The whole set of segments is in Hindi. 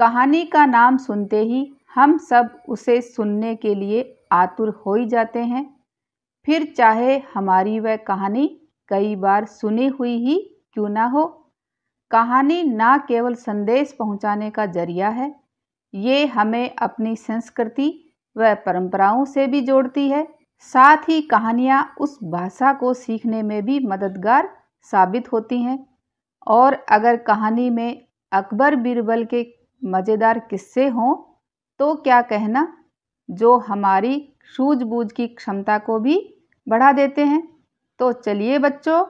कहानी का नाम सुनते ही हम सब उसे सुनने के लिए आतुर हो ही जाते हैं। फिर चाहे हमारी वह कहानी कई बार सुनी हुई ही क्यों ना हो, कहानी ना केवल संदेश पहुँचाने का ज़रिया है, ये हमें अपनी संस्कृति व परंपराओं से भी जोड़ती है। साथ ही कहानियाँ उस भाषा को सीखने में भी मददगार साबित होती हैं। और अगर कहानी में अकबर बीरबल के मज़ेदार किस्से हों तो क्या कहना? जो हमारी सूझबूझ की क्षमता को भी बढ़ा देते हैं। तो चलिए बच्चों,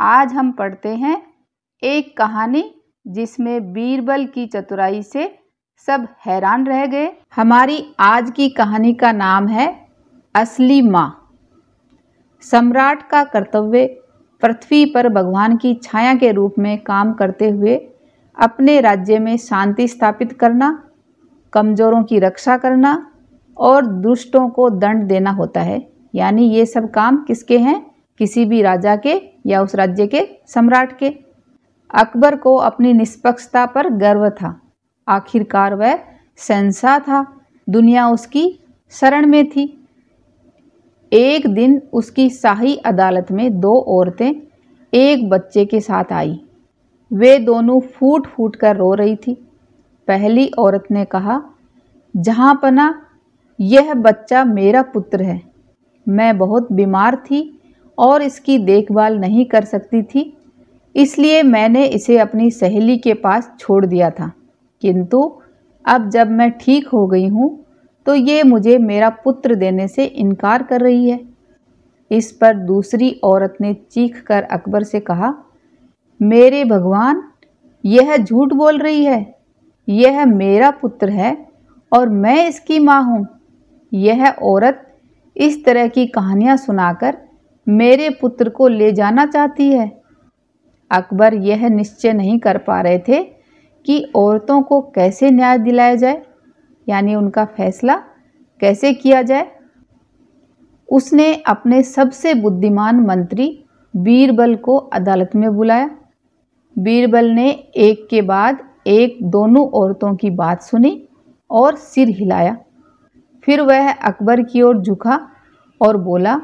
आज हम पढ़ते हैं एक कहानी जिसमें बीरबल की चतुराई से सब हैरान रह गए। हमारी आज की कहानी का नाम है असली माँ। सम्राट का कर्तव्य पृथ्वी पर भगवान की छाया के रूप में काम करते हुए अपने राज्य में शांति स्थापित करना, कमज़ोरों की रक्षा करना और दुष्टों को दंड देना होता है। यानी ये सब काम किसके हैं? किसी भी राजा के या उस राज्य के सम्राट के। अकबर को अपनी निष्पक्षता पर गर्व था। आखिरकार वह सहनसा था। दुनिया उसकी शरण में थी। एक दिन उसकी शाही अदालत में दो औरतें एक बच्चे के साथ आई। वे दोनों फूट फूट कर रो रही थी। पहली औरत ने कहा, जहाँ पना, यह बच्चा मेरा पुत्र है। मैं बहुत बीमार थी और इसकी देखभाल नहीं कर सकती थी, इसलिए मैंने इसे अपनी सहेली के पास छोड़ दिया था। किंतु अब जब मैं ठीक हो गई हूँ तो ये मुझे मेरा पुत्र देने से इनकार कर रही है। इस पर दूसरी औरत ने चीख कर अकबर से कहा मेरे भगवान, यह झूठ बोल रही है। यह मेरा पुत्र है और मैं इसकी माँ हूँ। यह औरत इस तरह की कहानियाँ सुनाकर मेरे पुत्र को ले जाना चाहती है। अकबर यह निश्चय नहीं कर पा रहे थे कि औरतों को कैसे न्याय दिलाया जाए, यानी उनका फैसला कैसे किया जाए। उसने अपने सबसे बुद्धिमान मंत्री, बीरबल को अदालत में बुलाया। बीरबल ने एक के बाद एक दोनों औरतों की बात सुनी और सिर हिलाया। फिर वह अकबर की ओर झुका और बोला,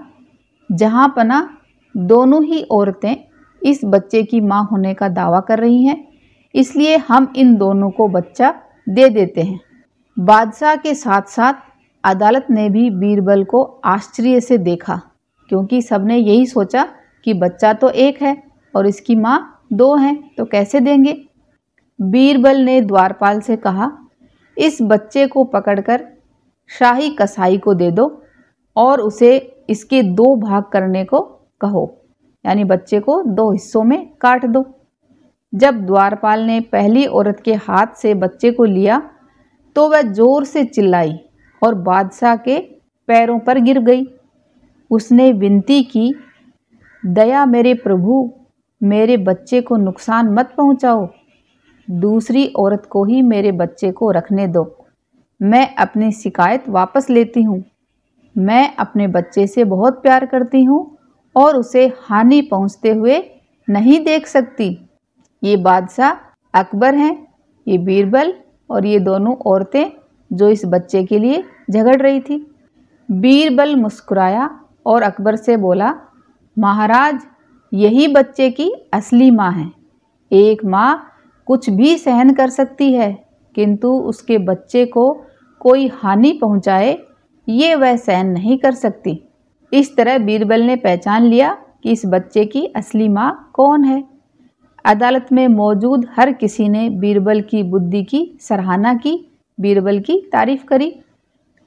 जहाँ पना दोनों ही औरतें इस बच्चे की माँ होने का दावा कर रही हैं, इसलिए हम इन दोनों को बच्चा दे देते हैं। बादशाह के साथ साथ अदालत ने भी बीरबल को आश्चर्य से देखा, क्योंकि सबने यही सोचा कि बच्चा तो एक है और इसकी माँ दो हैं तो कैसे देंगे? बीरबल ने द्वारपाल से कहा, इस बच्चे को पकड़कर शाही कसाई को दे दो और उसे इसके दो भाग करने को कहो, यानी बच्चे को दो हिस्सों में काट दो। जब द्वारपाल ने पहली औरत के हाथ से बच्चे को लिया तो वह ज़ोर से चिल्लाई और बादशाह के पैरों पर गिर गई। उसने विनती की, दया मेरे प्रभु मेरे बच्चे को नुकसान मत पहुंचाओ। दूसरी औरत को ही मेरे बच्चे को रखने दो। मैं अपनी शिकायत वापस लेती हूँ। मैं अपने बच्चे से बहुत प्यार करती हूँ और उसे हानि पहुँचते हुए नहीं देख सकती। ये बादशाह अकबर हैं, ये बीरबल और ये दोनों औरतें जो इस बच्चे के लिए झगड़ रही थी। बीरबल मुस्कुराया और अकबर से बोला, महाराज यही बच्चे की असली माँ है। एक माँ कुछ भी सहन कर सकती है, किंतु उसके बच्चे को कोई हानि पहुँचाए, ये वह सहन नहीं कर सकती। इस तरह बीरबल ने पहचान लिया कि इस बच्चे की असली माँ कौन है। अदालत में मौजूद हर किसी ने बीरबल की बुद्धि की सराहना की, बीरबल की तारीफ़ करी।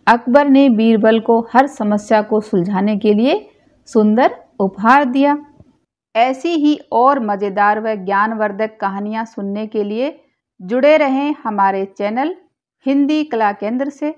अकबर ने बीरबल को हर समस्या को सुलझाने के लिए सुंदर उपहार दिया। ऐसी ही और मज़ेदार व ज्ञानवर्धक कहानियाँ सुनने के लिए जुड़े रहें हमारे चैनल हिंदी कला केंद्र से।